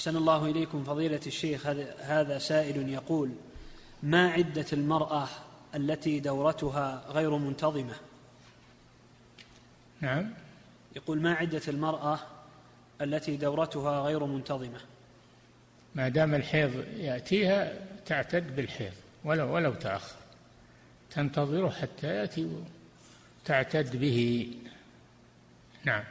أحسن الله إليكم فضيلة الشيخ هذا سائل يقول ما عدة المرأة التي دورتها غير منتظمة؟ نعم. يقول ما عدة المرأة التي دورتها غير منتظمة؟ ما دام الحيض يأتيها تعتد بالحيض ولو ولو تأخر. تنتظره حتى يأتي تعتد به. نعم.